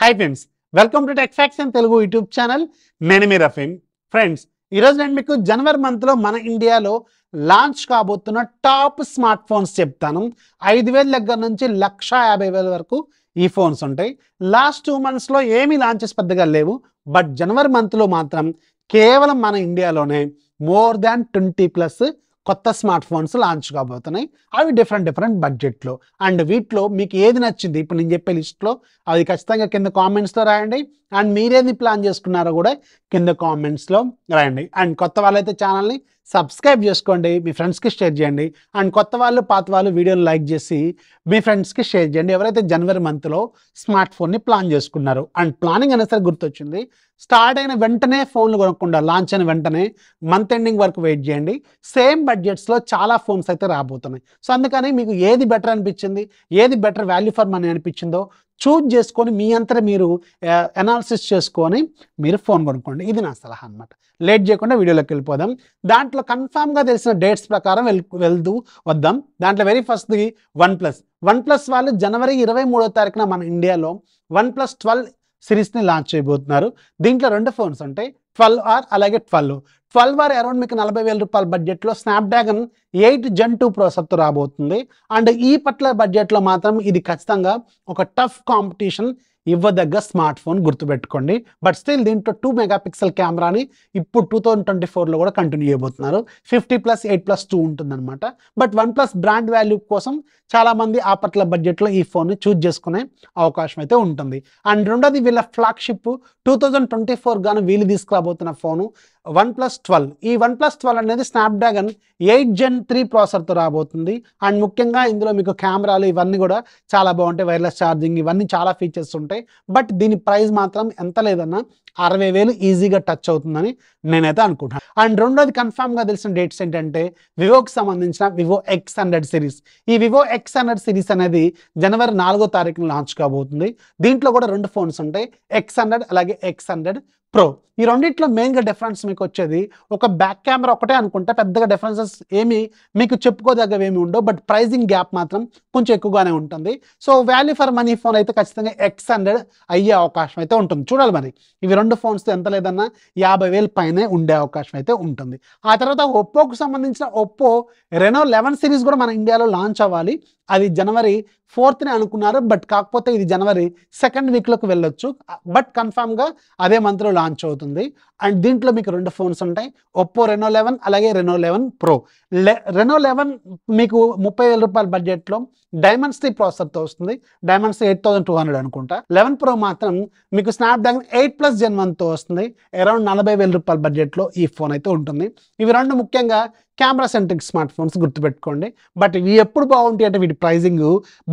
Hi friends welcome to tech facts and Telugu YouTube channel నేను మీ Rafeem friends ఈరోజు నేను మీకు జనవరి మంత్లో మన ఇండియాలో లాంచ్ కాబోతున్న టాప్ స్మార్ట్ ఫోన్స్ చెప్తాను. ఐదు వేల దగ్గర నుంచి లక్ష యాభై వేల వరకు ఈ ఫోన్స్ ఉంటాయి. లాస్ట్ టూ మంత్స్లో ఏమీ లాంచెస్ పెద్దగా లేవు. బట్ జనవరి మంత్లో మాత్రం కేవలం మన ఇండియాలోనే మోర్ దాన్ ట్వంటీ ప్లస్ కొత్త స్మార్ట్ ఫోన్స్ లాంచ్ కాబోతున్నాయి. అవి డిఫరెంట్ డిఫరెంట్ బడ్జెట్లో. అండ్ వీటిలో మీకు ఏది నచ్చింది? ఇప్పుడు నేను చెప్పే లిస్ట్లో అది ఖచ్చితంగా కింద కామెంట్స్లో రాయండి. అండ్ మీరేది ప్లాన్ చేసుకున్నారో కూడా కింద కామెంట్స్లో రాయండి. అండ్ కొత్త వాళ్ళైతే ఛానల్ని సబ్స్క్రైబ్ చేసుకోండి మీ ఫ్రెండ్స్కి షేర్ చేయండి. అండ్ కొత్త వాళ్ళు పాత వాళ్ళు వీడియోని లైక్ చేసి మీ ఫ్రెండ్స్కి షేర్ చేయండి. ఎవరైతే జనవరి మంత్లో స్మార్ట్ ఫోన్ని ప్లాన్ చేసుకున్నారు. అండ్ ప్లానింగ్ అనేసరికి గుర్తొచ్చింది. స్టార్ట్ అయిన వెంటనే ఫోన్లు కొనకుండా లాంచ్ అయిన వెంటనే మంత్ ఎండింగ్ వరకు వెయిట్ చేయండి. సేమ్ బడ్జెట్స్లో చాలా ఫోన్స్ అయితే రాబోతున్నాయి. సో అందుకని మీకు ఏది బెటర్ అనిపించింది? ఏది బెటర్ వాల్యూ ఫర్ మనీ అనిపించిందో చూజ్ చేసుకొని మీ అంతట మీరు అనాలిసిస్ చేసుకొని మీరు ఫోన్ కొనుక్కోండి. ఇది నా సలహా అనమాట లేట్ చేయకుండా వీడియోలోకి వెళ్ళిపోదాం. దాంట్లో కన్ఫామ్గా తెలిసిన డేట్స్ ప్రకారం వెల్ వెళ్తూ వద్దాం. దాంట్లో వెరీ ఫస్ట్ది వన్ ప్లస్ వన్ ప్లస్ వాళ్ళు జనవరి ఇరవై మూడో తారీఖున మన ఇండియాలో వన్ ప్లస్ ట్వెల్వ్ సిరీస్ని లాంచ్ చేయబోతున్నారు. దీంట్లో రెండు ఫోన్స్ ఉంటాయి. ట్వెల్వ్ ఆర్ అలాగే ట్వెల్వ్ ట్వెల్వ్ ఆర్ అరౌండ్ మీకు నలభై వేల రూపాయల బడ్జెట్లో స్నాప్డ్రాగన్ ఎయిట్ జన్ టూ ప్రాసెసర్తో రాబోతుంది. అండ్ ఈ పట్ల బడ్జెట్లో మాత్రం ఇది ఖచ్చితంగా ఒక టఫ్ కాంపిటీషన్ ఇవ్వదగ్గ స్మార్ట్ ఫోన్ గుర్తుపెట్టుకోండి. బట్ స్టిల్ దీంట్లో టూ మెగాపిక్సెల్ కెమెరాని ఇప్పుడు టూ థౌజండ్ ట్వంటీ ఫోర్లో కూడా కంటిన్యూ చేయబోతున్నారు. Fifty plus eight plus two ఉంటుందన్నమాట. But one plus brand value కోసం చాలామంది ఆ పట్ల బడ్జెట్లో ఈ ఫోన్ని చూజ్ చేసుకునే అవకాశం అయితే ఉంటుంది. అండ్ రెండోది వీళ్ళ flagship two thousand twenty four గాను వీళ్ళు తీసుకురాబోతున్న ఫోను. OnePlus twelve. ఈ వన్ ప్లస్ ట్వెల్వ్ అనేది స్నాప్డ్రాగన్ ఎయిట్ జెన్ త్రీ ప్రాసెసర్తో రాబోతుంది. అండ్ ముఖ్యంగా ఇందులో మీకు కెమెరాలు ఇవన్నీ కూడా చాలా బాగుంటాయి. వైర్లెస్ ఛార్జింగ్ ఇవన్నీ చాలా ఫీచర్స్ ఉంటాయి. బట్ దీని ప్రైస్ మాత్రం ఎంత లేదన్నా అరవై వేలు ఈజీగా టచ్ అవుతుందని నేనైతే అనుకుంటున్నాను. అండ్ రెండోది కన్ఫామ్గా తెలిసిన డేట్స్ ఏంటంటే వివోకి సంబంధించిన వివో ఎక్స్ హండ్రెడ్ సిరీస్. ఈ వివో ఎక్స్ హండ్రెడ్ సిరీస్ అనేది జనవరి నాలుగో తారీఖున లాంచ్ కాబోతుంది. దీంట్లో కూడా రెండు ఫోన్స్ ఉంటాయి. ఎక్స్ హండ్రెడ్ అలాగే ఎక్స్ హండ్రెడ్. ప్రో ఈ రెండిట్లో మెయిన్గా డిఫరెన్స్ మీకు వచ్చేది. ఒక బ్యాక్ కెమెరా ఒకటే అనుకుంటే పెద్దగా డిఫరెన్సెస్ ఏమి మీకు చెప్పుకోదగ్గవి ఏమి ఉండవు. బట్ ప్రైజింగ్ గ్యాప్ మాత్రం కొంచెం ఎక్కువగానే ఉంటుంది. So value for money phone అయితే ఖచ్చితంగా ఎక్స్ హండ్రెడ్ అయ్యే అవకాశం అయితే ఉంటుంది. చూడాలి మరి. ఇవి రెండు ఫోన్స్ ఎంత లేదన్నా యాభై వేల పైనే ఉండే అవకాశం అయితే ఉంటుంది. ఆ తర్వాత ఒప్పోకు సంబంధించిన ఒప్పో రెనో లెవెన్ సిరీస్ కూడా మన ఇండియాలో లాంచ్ అవ్వాలి. అది జనవరి ఫోర్త్ని అనుకున్నారు బట్ కాకపోతే ఇది జనవరి సెకండ్ వీక్లోకి వెళ్ళొచ్చు. బట్ కన్ఫామ్గా అదే మంత్లో లాంచ్ అవుతుంది. అండ్ దీంట్లో మీకు రెండు ఫోన్స్ ఉంటాయి. ఒప్పో రెనో లెవెన్ అలాగే Reno eleven pro Reno eleven మీకు ముప్పై వేల రూపాయల బడ్జెట్లో డైమండ్స్ త్రీ ప్రాసెసర్తో వస్తుంది. Dimensity eight thousand two hundred అనుకుంటా. లెవెన్ ప్రో మాత్రం మీకు స్నాప్డ్రాగన్ ఎయిట్ ప్లస్ జెన్ వన్తో వస్తుంది. అరౌండ్ నలభై వేల రూపాయల బడ్జెట్లో ఈ ఫోన్ అయితే ఉంటుంది. ఇవి రెండు ముఖ్యంగా కెమెరా సెంట్రిక్ స్మార్ట్ ఫోన్స్ గుర్తుపెట్టుకోండి. బట్ ఇవి ఎప్పుడు బాగుంటాయి అంటే వీటి ప్రైజింగ్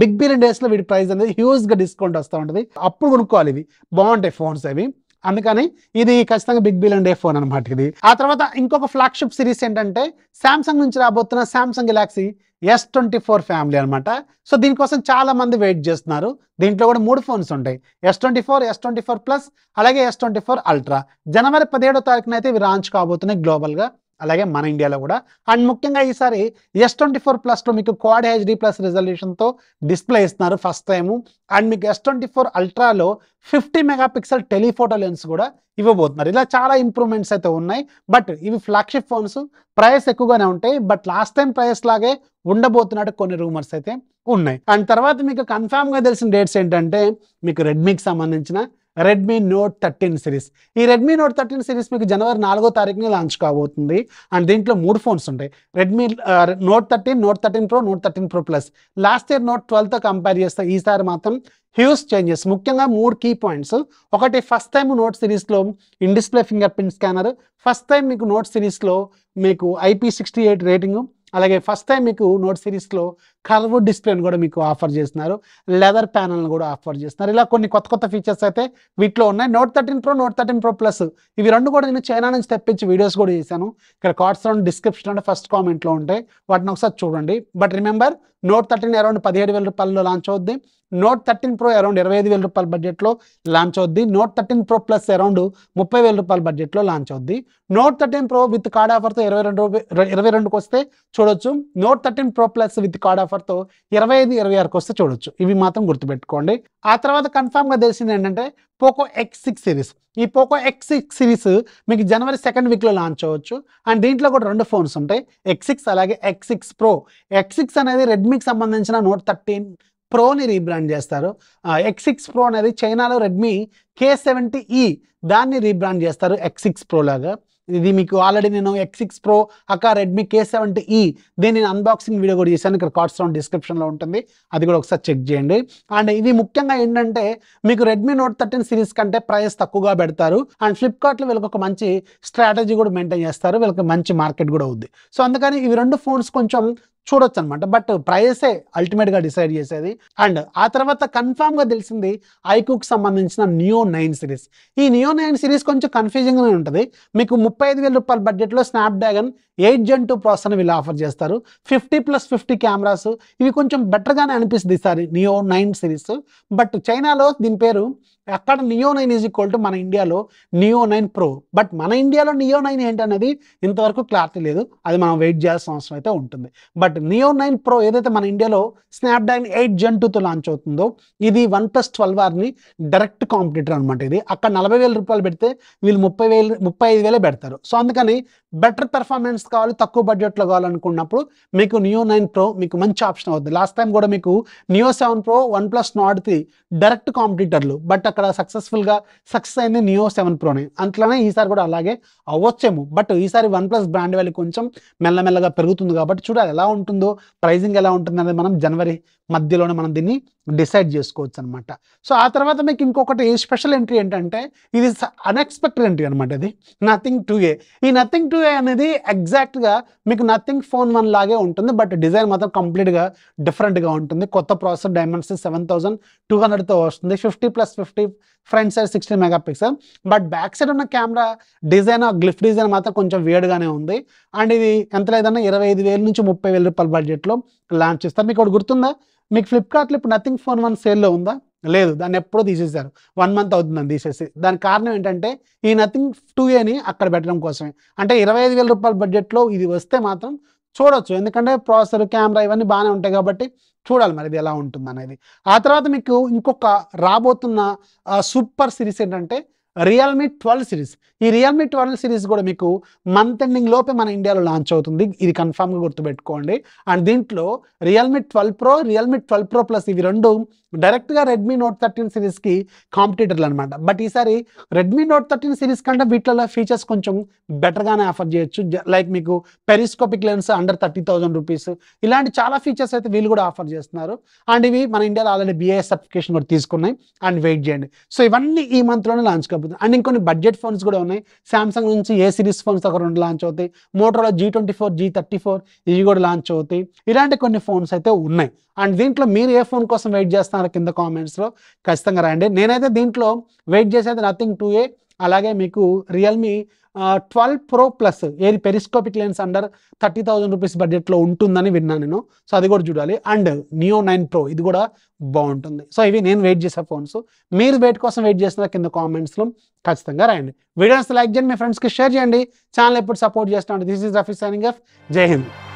బిగ్ బిలియన్ డేస్లో వీటి ప్రైస్ అనేది హ్యూజ్గా డిస్కౌంట్ వస్తూ ఉంటుంది. అప్పుడు కొనుక్కోవాలి ఇవి. బాగుంటాయి ఫోన్స్ అవి. అందుకని ఇది ఖచ్చితంగా బిగ్ బిలియన్ డే ఫోన్ అనమాట ఇది. ఆ తర్వాత ఇంకొక ఫ్లాగ్షిప్ సిరీస్ ఏంటంటే శాంసంగ్ నుంచి రాబోతున్న Samsung Galaxy S twenty four family అనమాట సో దీనికోసం చాలా మంది వెయిట్ చేస్తున్నారు. దీంట్లో కూడా మూడు ఫోన్స్ ఉంటాయి. S twenty four S twenty four plus అలాగే ఎస్ ట్వంటీ ఫోర్ అల్ట్రా జనవరి పదిహేడో తారీఖున అయితే ఇవి లాంచ్ కాబోతున్నాయి గ్లోబల్గా అలాగే మన ఇండియాలో కూడా. అండ్ ముఖ్యంగా ఈసారి ఎస్ ట్వంటీ ఫోర్ ప్లస్లో మీకు క్వాడ్ హెచ్డి ప్లస్ రిజల్యూషన్తో డిస్ప్లే ఇస్తున్నారు ఫస్ట్ టైము అండ్ మీకు ఎస్ ట్వంటీ ఫోర్ అల్ట్రాలో ఫిఫ్టీ మెగాపిక్సెల్ టెలిఫోటో లెన్స్ కూడా ఇవ్వబోతున్నారు. ఇలా చాలా ఇంప్రూవ్మెంట్స్ అయితే ఉన్నాయి. బట్ ఇవి ఫ్లాగ్షిప్ ఫోన్స్ ప్రైస్ ఎక్కువగానే ఉంటాయి. బట్ లాస్ట్ టైం ప్రైస్ లాగే ఉండబోతున్నట్టు కొన్ని రూమర్స్ అయితే ఉన్నాయి. అండ్ తర్వాత మీకు కన్ఫామ్గా తెలిసిన డేట్స్ ఏంటంటే మీకు రెడ్మీకి సంబంధించిన రెడ్మీ నోట్ థర్టీన్ సిరీస్ ఈ రెడ్మీ నోట్ థర్టీన్ సిరీస్ మీకు జనవరి నాలుగో తారీఖున లాంచ్ కాబోతుంది. అండ్ దీంట్లో మూడు ఫోన్స్ ఉంటాయి. Redmi Note thirteen Note thirteen pro Note thirteen pro plus last year Note ట్వెల్వ్తో compare చేస్తే ఈసారి మాత్రం హ్యూజ్ చేంజెస్ ముఖ్యంగా మూడు కీ పాయింట్స్ ఒకటి ఫస్ట్ టైం నోట్ సిరీస్లో in display fingerprint scanner first time మీకు నోట్ సిరీస్లో మీకు ఐపీ సిక్స్టీ ఎయిట్ రేటింగ్ అలాగే ఫస్ట్ టైం మీకు నోట్ సిరీస్లో కర్వ్ డిస్ప్లేని కూడా మీకు ఆఫర్ చేస్తున్నారు. లెదర్ ప్యానల్ని కూడా ఆఫర్ చేస్తున్నారు. ఇలా కొన్ని కొత్త కొత్త ఫీచర్స్ అయితే వీటిలో ఉన్నాయి. Note thirteen pro Note thirteen pro plus ఇవి రెండు కూడా నేను చైనా నుంచి తెప్పించి వీడియోస్ కూడా చేశాను. ఇక్కడ కార్డ్స్ డిస్క్రిప్షన్ అంటే ఫస్ట్ కామెంట్లో ఉంటాయి. వాటిని ఒకసారి చూడండి. But remember Note thirteen around పదిహేడు వేల రూపాయల్లో లాంచ్ అవుద్ది. నోట్ థర్టీన్ ప్రో అరౌండ్ ఇరవై ఐదు వేల రూపాయల బడ్జెట్లో లాంచ్ అవుద్ది. Note thirteen pro plus around ముప్పై వేల రూపాయల బడ్జెట్లో లాంచ్ అవుద్ది. Note thirteen pro with card ఆఫర్తో ఇరవై రెండు ఇరవై రెండుకి వస్తే చూడొచ్చు. Note thirteen pro plus with card ఆఫర్తో ఇరవై ఐదు ఇరవై ఆరుకు వస్తే చూడొచ్చు. ఇవి మాత్రం గుర్తుపెట్టుకోండి. ఆ తర్వాత కన్ఫామ్గా తెలిసింది ఏంటంటే పోకో ఎక్స్ సిక్స్ సిరీస్ ఈ పోకో ఎక్స్ సిక్స్ సిరీస్ మీకు జనవరి సెకండ్ వీక్లో లాంచ్ అవ్వచ్చు. అండ్ దీంట్లో కూడా రెండు ఫోన్స్ ఉంటాయి. ఎక్స్ సిక్స్ అలాగే X six pro X six అనేది రెడ్మీకి సంబంధించిన నోట్ థర్టీన్ ప్రోని రీబ్రాండ్ చేస్తారు. ఎక్స్ సిక్స్ ప్రో అనేది చైనాలో రెడ్మీ కే సెవెంటీ ఈ దాన్ని రీబ్రాండ్ చేస్తారు ఎక్స్ సిక్స్ ప్రో లాగా. ఇది మీకు ఆల్రెడీ నేను X six pro aka Redmi K seventy ఈ దీని నేను అన్బాక్సింగ్ వీడియో కూడా చేశాను. ఇక్కడ కార్డ్స్ రౌండ్ డిస్క్రిప్షన్లో ఉంటుంది. అది కూడా ఒకసారి చెక్ చేయండి. అండ్ ఇది ముఖ్యంగా ఏంటంటే మీకు రెడ్మీ నోట్ థర్టీన్ సిరీస్ కంటే ప్రైస్ తక్కువగా పెడతారు. అండ్ ఫ్లిప్కార్ట్లో వీళ్ళకి ఒక మంచి స్ట్రాటజీ కూడా మెయింటైన్ చేస్తారు. వీళ్ళకి మంచి మార్కెట్ కూడా అవుద్ది. సో అందుకని ఇవి రెండు ఫోన్స్ కొంచెం చూడొచ్చు అనమాట బట్ ప్రైసే అల్టిమేట్గా డిసైడ్ చేసేది. అండ్ ఆ తర్వాత కన్ఫామ్గా తెలిసింది ఐకుక్ సంబంధించిన నియో నైన్ సిరీస్. ఈ నియో నైన్ సిరీస్ కొంచెం కన్ఫ్యూజింగ్గా ఉంటుంది. మీకు ముప్పై ఐదు వేల రూపాయల బడ్జెట్లో Snapdragon eight gen two processor వీళ్ళు ఆఫర్ చేస్తారు. Fifty plus fifty cameras. ఇవి కొంచెం బెటర్గానే అనిపిస్తుంది ఈసారి నియో నైన్ సిరీస్. బట్ చైనాలో దీని పేరు అక్కడ Neo nine is equal to మన ఇండియాలో నియో నైన్ ప్రో బట్ మన ఇండియాలో నియో నైన్ ఏంటనేది ఇంతవరకు క్లారిటీ లేదు. అది మనం వెయిట్ చేయాల్సిన అవసరం అయితే ఉంటుంది. బట్ నియో నైన్ ప్రో ఏదైతే మన ఇండియాలో స్నాప్డ్రాగన్ ఎయిట్ జెన్ టూతో లాంచ్ అవుతుందో ఇది వన్ ప్లస్ ట్వెల్వ్ ఆర్ని డైరెక్ట్ కాంపిటీటర్ అనమాట ఇది. అక్కడ నలభై వేల రూపాయలు పెడితే వీళ్ళు ముప్పై వేలు ముప్పై ఐదు వేలే పెడతారు. సో అందుకని బెటర్ పెర్ఫార్మెన్స్ కావాలి తక్కువ బడ్జెట్లో కావాలనుకున్నప్పుడు మీకు నియో నైన్ ప్రో మీకు మంచి ఆప్షన్ అవుతుంది లాస్ట్ టైం కూడా మీకు Neo seven pro OnePlus Nord three direct కాంపిటీటర్లు but అక్కడ సక్సెస్ఫుల్గా సక్సెస్ అయింది నియో సెవెన్ ప్రోని అట్లనే ఈసారి కూడా అలాగే అవ్వచ్చేమో. బట్ ఈసారి వన్ ప్లస్ బ్రాండ్ వాల్యూ కొంచెం మెల్లమెల్లగా పెరుగుతుంది కాబట్టి చూడాలి ఎలా ఉంటుందో ప్రైజింగ్ ఎలా ఉంటుంది అనేది మనం జనవరి మధ్యలోనే మనం దీన్ని డిసైడ్ చేసుకోవచ్చు అనమాట సో ఆ తర్వాత మీకు ఇంకొకటి స్పెషల్ ఎంట్రీ ఏంటంటే ఇది అన్ఎక్స్పెక్టెడ్ ఎంట్రీ అనమాట ఇది. నథింగ్ టూ ఏ ఈ నథింగ్ టూ ఏ అనేది ఎగ్జాక్ట్గా మీకు నథింగ్ ఫోన్ వన్ లాగే ఉంటుంది. బట్ డిజైన్ మాత్రం కంప్లీట్గా డిఫరెంట్గా ఉంటుంది. కొత్త processor Dimensity seven thousand two హండ్రెడ్తో వస్తుంది. Fifty plus fifty front side sixty mega pixel but back side ఉన్న కెమెరా డిజైన్ గ్లిఫ్ డిజైన్ మాత్రం కొంచెం వేడిగానే ఉంది. అండ్ ఇది ఎంత లేదన్నా ఇరవై ఐదు వేల నుంచి ముప్పై వేల రూపాయల బడ్జెట్లో లాంచ్ చేస్తారు. మీకు ఒకటి గుర్తుందా? మీకు ఫ్లిప్కార్ట్లో ఇప్పుడు నథింగ్ ఫోన్ వన్ సేల్లో ఉందా? లేదు. దాన్ని ఎప్పుడో తీసేశారు. వన్ మంత్ అవుతుందని తీసేసి. దాని కారణం ఏంటంటే ఈ నథింగ్ టూ ఏని అక్కడ పెట్టడం కోసమే. అంటే ఇరవై ఐదు వేల రూపాయల బడ్జెట్లో ఇది వస్తే మాత్రం చూడొచ్చు. ఎందుకంటే ప్రాసెసర్ కెమెరా ఇవన్నీ బాగానే ఉంటాయి కాబట్టి చూడాలి మరి ఇది ఎలా ఉంటుంది అనేది ఆ తర్వాత మీకు ఇంకొక రాబోతున్న సూపర్ సిరీస్ ఏంటంటే రియల్మీ ట్వెల్వ్ సిరీస్ ఈ రియల్మీ ట్వెల్వ్ సిరీస్ కూడా మీకు మంత్ ఎండింగ్ లోపే మన ఇండియాలో లాంచ్ అవుతుంది. ఇది కన్ఫామ్గా గుర్తుపెట్టుకోండి. అండ్ దీంట్లో Realme twelve pro Realme twelve pro plus ఇవి రెండు డైరెక్ట్గా రెడ్మీ నోట్ థర్టీన్ సిరీస్కి కాంపిటీటర్లు అనమాట బట్ ఈసారి రెడ్మీ నోట్ థర్టీన్ సిరీస్ కంటే వీటిలో ఫీచర్స్ కొంచెం బెటర్గానే ఆఫర్ చేయొచ్చు. లైక్ మీకు periscopic lens under thirty thousand rupees ఇలాంటి చాలా ఫీచర్స్ అయితే వీళ్ళు కూడా ఆఫర్ చేస్తున్నారు. అండ్ ఇవి మన ఇండియాలో ఆల్రెడీ బిఐఎస్ సర్టిఫికేషన్ కూడా తీసుకున్నాయి. అండ్ వెయిట్ చేయండి. సో ఇవన్నీ ఈ మంత్లోనే లాంచ్ కాబోతుంది అండ్ ఇంకొన్ని బడ్జెట్ ఫోన్స్ కూడా ఉన్నాయి. సామ్సంగ్ నుంచి ఏ సిరీస్ ఫోన్స్ ఒక రెండు లాంచ్ అవుతాయి. మోటోలో G twenty four G thirty four ఇవి కూడా లాంచ్ అవుతాయి. ఇలాంటి కొన్ని ఫోన్స్ అయితే ఉన్నాయి. అండ్ దీంట్లో మీరు ఏ ఫోన్ కోసం వెయిట్ చేస్తున్నారో కింద కామెంట్స్లో ఖచ్చితంగా రాయండి. నేనైతే దీంట్లో వెయిట్ చేసేది నథింగ్ టూ ఏ అలాగే మీకు రియల్మీ ట్వెల్వ్ ప్రో ప్లస్ ఏది periscopic lens under thirty thousand rupees బడ్జెట్లో ఉంటుందని విన్నాను నేను. సో అది కూడా చూడాలి. అండ్ నియో నైన్ ప్రో ఇది కూడా బాగుంటుంది. సో ఇవి నేను వెయిట్ చేసే ఫోన్స్ మీరు వెయిట్ కోసం వెయిట్ చేస్తున్న కింద కామెంట్స్లో ఖచ్చితంగా రాయండి. వీడియోస్ లైక్ చేయండి మీ ఫ్రెండ్స్కి షేర్ చేయండి. ఛానల్ ఎప్పుడు సపోర్ట్ చేస్తున్నాడు this is Rafi signing off జై హింద్